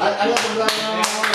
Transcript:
はい、ありがとうございます。